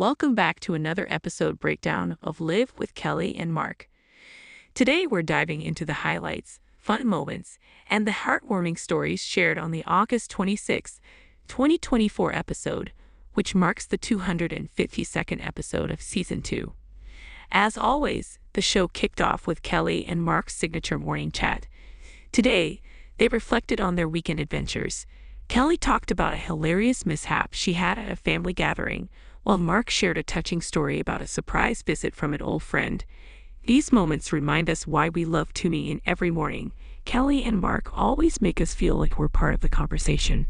Welcome back to another episode breakdown of Live with Kelly and Mark. Today we're diving into the highlights, fun moments, and the heartwarming stories shared on the August 26, 2024 episode, which marks the 252nd episode of season 2. As always, the show kicked off with Kelly and Mark's signature morning chat. Today, they reflected on their weekend adventures. Kelly talked about a hilarious mishap she had at a family gathering, while Mark shared a touching story about a surprise visit from an old friend. These moments remind us why we love tuning in every morning. Kelly and Mark always make us feel like we're part of the conversation.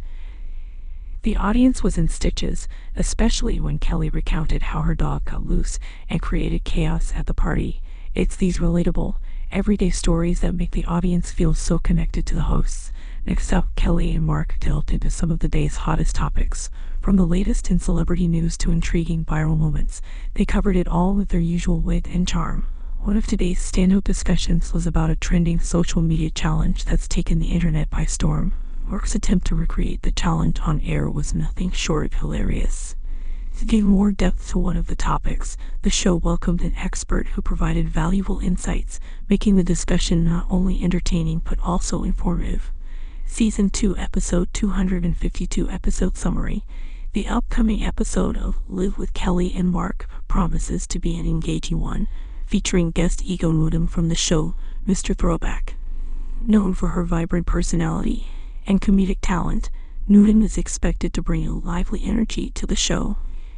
The audience was in stitches, especially when Kelly recounted how her dog got loose and created chaos at the party. It's these relatable, everyday stories that make the audience feel so connected to the hosts. Next up, Kelly and Mark delved into some of the day's hottest topics. From the latest in celebrity news to intriguing viral moments, they covered it all with their usual wit and charm. One of today's standout discussions was about a trending social media challenge that's taken the internet by storm. Mark's attempt to recreate the challenge on air was nothing short of hilarious. To give more depth to one of the topics, the show welcomed an expert who provided valuable insights, making the discussion not only entertaining but also informative. Season 2, Episode 252 Episode Summary The upcoming episode of Live with Kelly and Mark promises to be an engaging one, featuring guest Ego Nwodim from the show, Mr. Throwback. Known for her vibrant personality and comedic talent, Nwodim is expected to bring a lively energy to the show.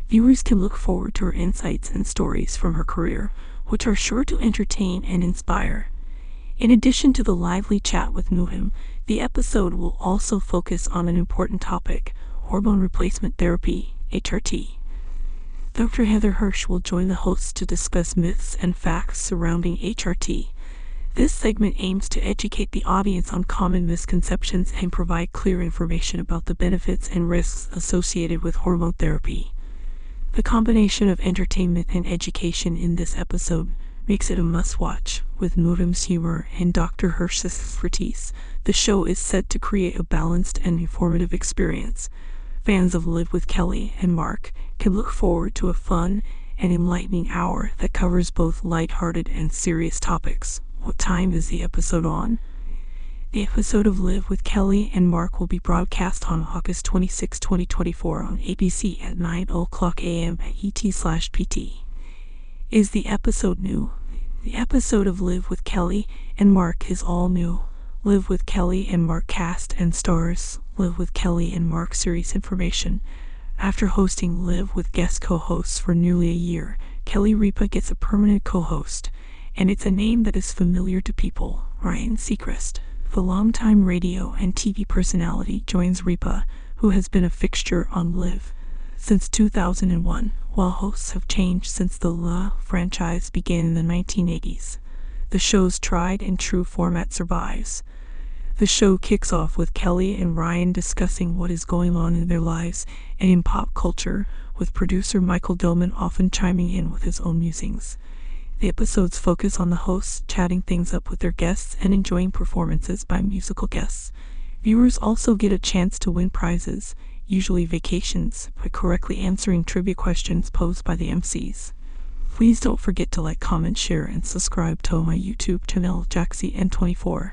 Viewers can look forward to her insights and stories from her career, which are sure to entertain and inspire. In addition to the lively chat with Nwodim, the episode will also focus on an important topic hormone replacement therapy, HRT. Dr. Heather Hirsch will join the hosts to discuss myths and facts surrounding HRT. This segment aims to educate the audience on common misconceptions and provide clear information about the benefits and risks associated with hormone therapy. The combination of entertainment and education in this episode makes it a must watch. With Nwodim's humor and Dr. Hirsch's expertise, the show is set to create a balanced and informative experience. Fans of Live with Kelly and Mark can look forward to a fun and enlightening hour that covers both light-hearted and serious topics. What time is the episode on? The episode of Live with Kelly and Mark will be broadcast on August 26, 2024 on ABC at 9 o'clock a.m. ET slash PT. Is the episode new? The episode of Live with Kelly and Mark is all new. Live with Kelly and Mark cast and stars. Live with Kelly and Mark series information. After hosting Live with guest co-hosts for nearly a year, Kelly Ripa gets a permanent co-host, and it's a name that is familiar to people, Ryan Seacrest. The longtime radio and TV personality joins Ripa, who has been a fixture on Live since 2001. While hosts have changed since the La franchise began in the 1980s, the show's tried and true format survives. The show kicks off with Kelly and Ryan discussing what is going on in their lives and in pop culture, with producer Michael Gelman often chiming in with his own musings. The episodes focus on the hosts chatting things up with their guests and enjoying performances by musical guests. Viewers also get a chance to win prizes, usually vacations, by correctly answering trivia questions posed by the MCs. Please don't forget to like, comment, share, and subscribe to my YouTube channel, Jaxcey N24.